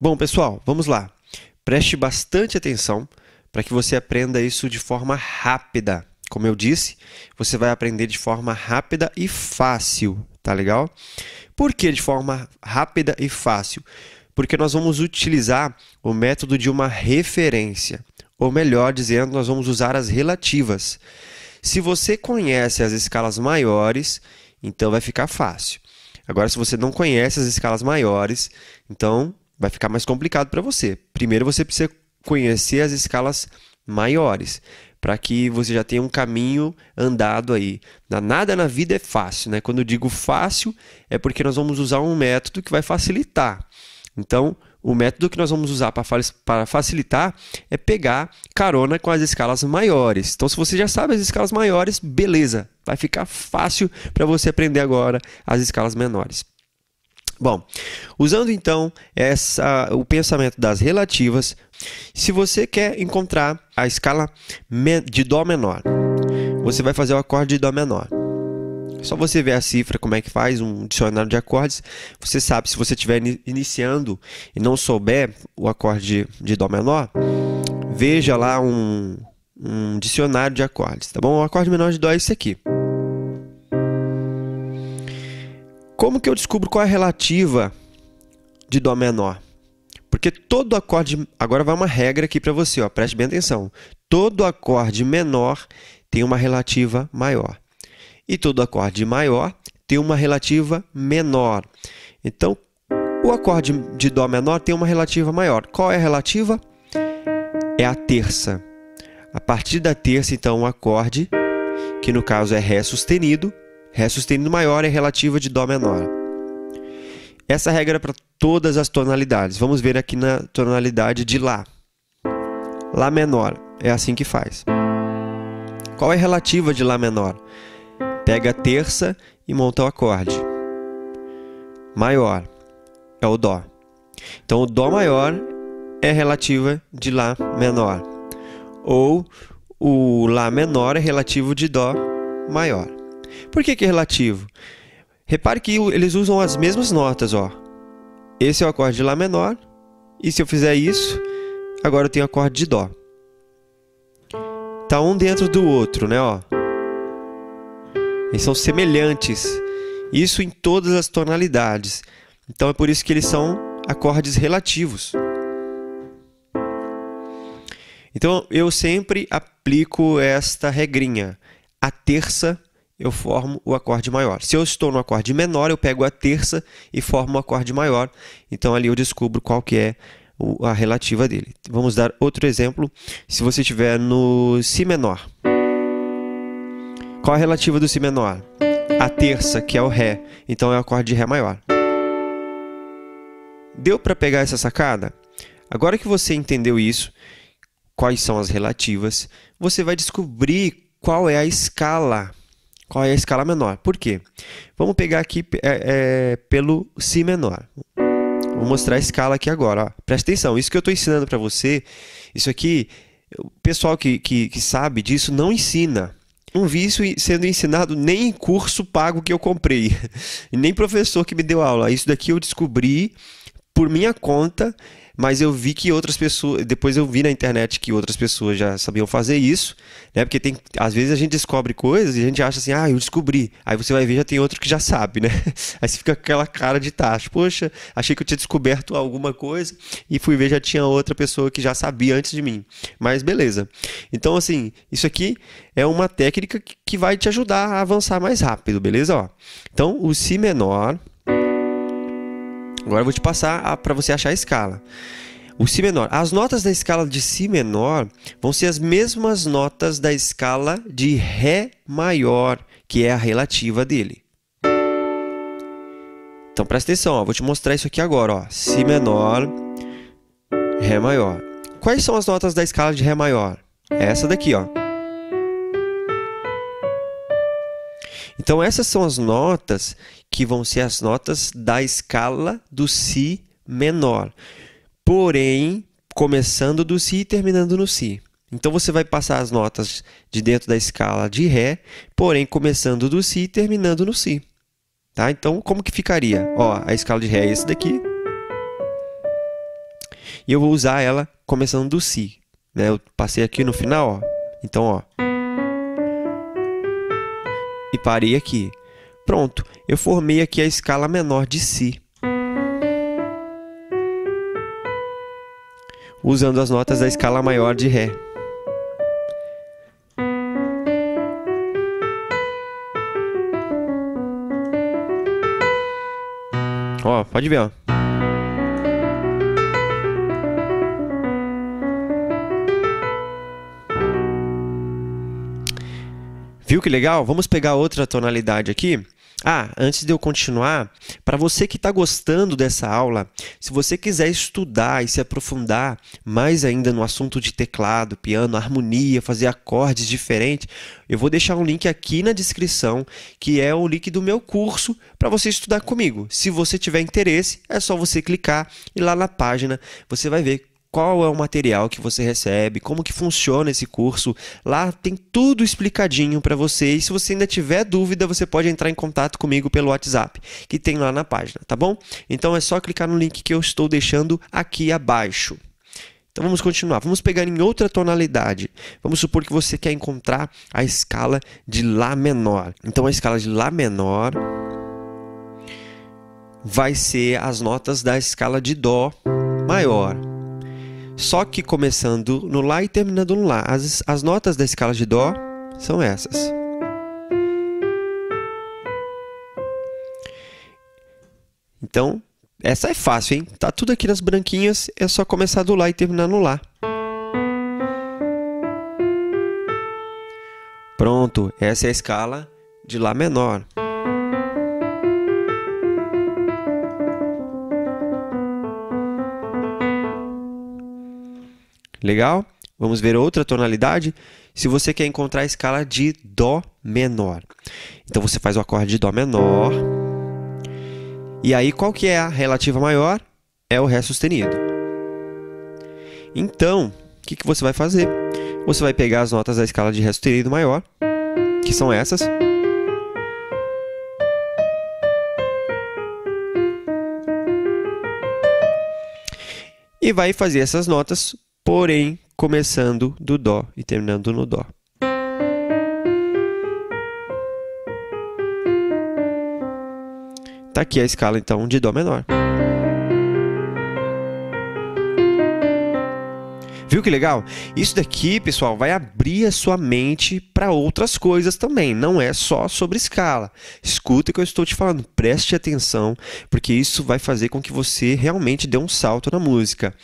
Bom, pessoal, vamos lá. Preste bastante atenção para que você aprenda isso de forma rápida. Como eu disse, você vai aprender de forma rápida e fácil, tá legal? Por que de forma rápida e fácil? Porque nós vamos utilizar o método de uma referência, ou melhor dizendo, nós vamos usar as relativas. Se você conhece as escalas maiores, então vai ficar fácil. Agora, se você não conhece as escalas maiores, então vai ficar mais complicado para você. Primeiro você precisa conhecer as escalas maiores, para que você já tenha um caminho andado aí. Nada na vida é fácil, né? Quando eu digo fácil, é porque nós vamos usar um método que vai facilitar. Então, o método que nós vamos usar para facilitar é pegar carona com as escalas maiores. Então, se você já sabe as escalas maiores, beleza, vai ficar fácil para você aprender agora as escalas menores. Bom, usando então essa, o pensamento das relativas, se você quer encontrar a escala de Dó menor, você vai fazer o acorde de Dó menor. Só você ver a cifra, como é que faz um dicionário de acordes, você sabe se você estiver iniciando e não souber o acorde de Dó menor, veja lá um, um dicionário de acordes, tá bom? O acorde menor de Dó é esse aqui. Como que eu descubro qual é a relativa de Dó menor? Porque todo acorde. Agora vai uma regra aqui para você, ó, preste bem atenção. Todo acorde menor tem uma relativa maior. E todo acorde maior tem uma relativa menor. Então, o acorde de Dó menor tem uma relativa maior. Qual é a relativa? É a terça. A partir da terça, então, o acorde, que no caso é Ré sustenido, Ré sustenido maior é relativa de Dó menor. Essa regra é para todas as tonalidades. Vamos ver aqui na tonalidade de Lá. Lá menor. É assim que faz. Qual é a relativa de Lá menor? Pega a terça e monta o acorde. Maior é o Dó. Então, o Dó maior é relativa de Lá menor. Ou o Lá menor é relativo de Dó maior. Por que, que é relativo? Repare que eles usam as mesmas notas, ó. Esse é o acorde de Lá menor, e se eu fizer isso, agora eu tenho acorde de Dó. Tá um dentro do outro, né, ó. Eles são semelhantes. Isso em todas as tonalidades. Então é por isso que eles são acordes relativos. Então eu sempre aplico esta regrinha. A terça eu formo o acorde maior. Se eu estou no acorde menor, eu pego a terça e formo o acorde maior. Então ali eu descubro qual que é a relativa dele. Vamos dar outro exemplo. Se você estiver no Si menor. Qual a relativa do Si menor? A terça, que é o Ré. Então é o acorde de Ré maior. Deu para pegar essa sacada? Agora que você entendeu isso, quais são as relativas, você vai descobrir qual é a escala qual é a escala menor? Por quê? Vamos pegar aqui é, é, pelo Si menor. Vou mostrar a escala aqui agora. Ó. Presta atenção, isso que eu estou ensinando para você, isso aqui, o pessoal que, que, que sabe disso não ensina. Não vi isso sendo ensinado nem em curso pago que eu comprei, nem professor que me deu aula. Isso daqui eu descobri por minha conta mas eu vi que outras pessoas, depois eu vi na internet que outras pessoas já sabiam fazer isso, né? Porque tem, às vezes a gente descobre coisas e a gente acha assim, ah, eu descobri. Aí você vai ver já tem outro que já sabe, né? Aí você fica com aquela cara de tacho, poxa, achei que eu tinha descoberto alguma coisa e fui ver já tinha outra pessoa que já sabia antes de mim. Mas beleza. Então assim, isso aqui é uma técnica que vai te ajudar a avançar mais rápido, beleza? Ó, então o si menor Agora eu vou te passar para você achar a escala. O Si menor. As notas da escala de Si menor vão ser as mesmas notas da escala de Ré maior, que é a relativa dele. Então presta atenção, ó. vou te mostrar isso aqui agora. Ó. Si menor, Ré maior. Quais são as notas da escala de Ré maior? É essa daqui, ó. Então essas são as notas que vão ser as notas da escala do Si menor. Porém, começando do Si e terminando no Si. Então você vai passar as notas de dentro da escala de Ré, porém começando do Si e terminando no Si. Tá? Então, como que ficaria? Ó, a escala de Ré é esse daqui. E eu vou usar ela começando do Si. Né? Eu passei aqui no final, ó. Então, ó. E parei aqui. Pronto, eu formei aqui a escala menor de Si. Usando as notas da escala maior de Ré. Ó, pode ver, ó. Viu que legal? Vamos pegar outra tonalidade aqui. Ah, antes de eu continuar, para você que está gostando dessa aula, se você quiser estudar e se aprofundar mais ainda no assunto de teclado, piano, harmonia, fazer acordes diferentes, eu vou deixar um link aqui na descrição, que é o link do meu curso para você estudar comigo. Se você tiver interesse, é só você clicar e lá na página você vai ver qual é o material que você recebe, como que funciona esse curso. Lá tem tudo explicadinho para você. E se você ainda tiver dúvida, você pode entrar em contato comigo pelo WhatsApp, que tem lá na página, tá bom? Então é só clicar no link que eu estou deixando aqui abaixo. Então vamos continuar. Vamos pegar em outra tonalidade. Vamos supor que você quer encontrar a escala de Lá menor. Então a escala de Lá menor vai ser as notas da escala de Dó maior só que começando no Lá e terminando no Lá. As, as notas da escala de Dó são essas. Então, essa é fácil, hein? Tá tudo aqui nas branquinhas, é só começar do Lá e terminar no Lá. Pronto, essa é a escala de Lá menor. Legal? Vamos ver outra tonalidade. Se você quer encontrar a escala de Dó menor. Então você faz o acorde de Dó menor. E aí qual que é a relativa maior? É o Ré sustenido. Então, o que, que você vai fazer? Você vai pegar as notas da escala de Ré sustenido maior, que são essas. E vai fazer essas notas porém começando do Dó e terminando no Dó. Está aqui a escala então de Dó menor. Viu que legal? Isso daqui, pessoal, vai abrir a sua mente para outras coisas também. Não é só sobre escala. Escuta o que eu estou te falando, preste atenção, porque isso vai fazer com que você realmente dê um salto na música.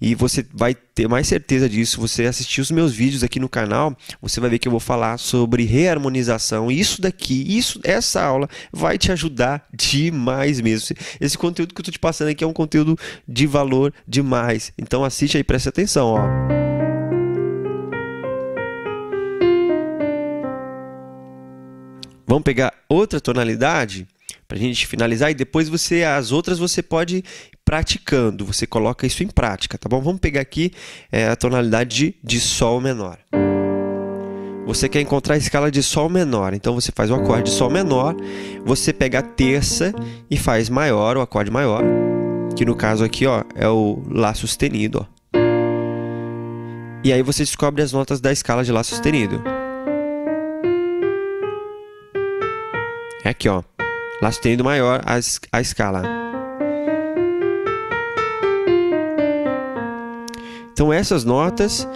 E você vai ter mais certeza disso. Você assistir os meus vídeos aqui no canal, você vai ver que eu vou falar sobre reharmonização. Isso daqui, isso, essa aula vai te ajudar demais mesmo. Esse conteúdo que eu estou te passando aqui é um conteúdo de valor demais. Então assiste aí, preste atenção. Ó. Vamos pegar outra tonalidade para a gente finalizar e depois você as outras você pode ir praticando, você coloca isso em prática, tá bom? Vamos pegar aqui é, a tonalidade de, de Sol menor. Você quer encontrar a escala de Sol menor, então você faz o acorde de Sol menor, você pega a terça e faz maior, o acorde maior, que no caso aqui ó, é o Lá sustenido. Ó. E aí você descobre as notas da escala de Lá sustenido. É aqui, ó. Lá sustenido maior a, a escala. Então essas notas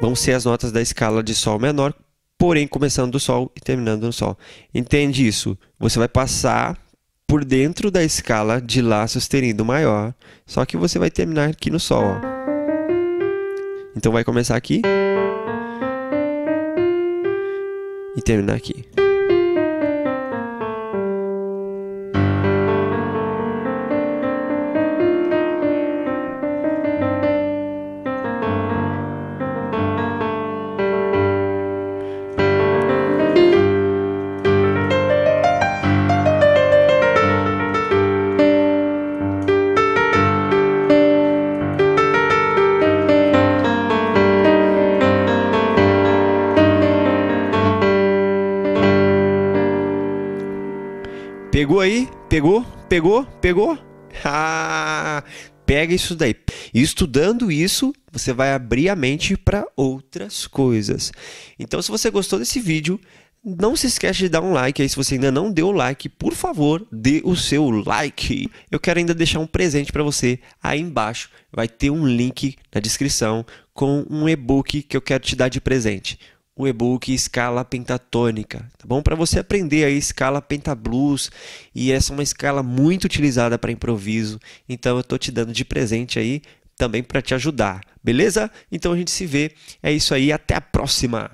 vão ser as notas da escala de Sol menor, porém começando do Sol e terminando no Sol. Entende isso? Você vai passar por dentro da escala de Lá sustenido maior, só que você vai terminar aqui no Sol. Ó. Então vai começar aqui e terminar aqui. Aí? Pegou? Pegou? Pegou? Ah, pega isso daí. Estudando isso, você vai abrir a mente para outras coisas. Então, se você gostou desse vídeo, não se esquece de dar um like aí. Se você ainda não deu o like, por favor, dê o seu like. Eu quero ainda deixar um presente para você aí embaixo. Vai ter um link na descrição com um e-book que eu quero te dar de presente. O e-book Escala Pentatônica, tá bom? Para você aprender a escala pentablues e essa é uma escala muito utilizada para improviso. Então eu tô te dando de presente aí também para te ajudar, beleza? Então a gente se vê. É isso aí, até a próxima.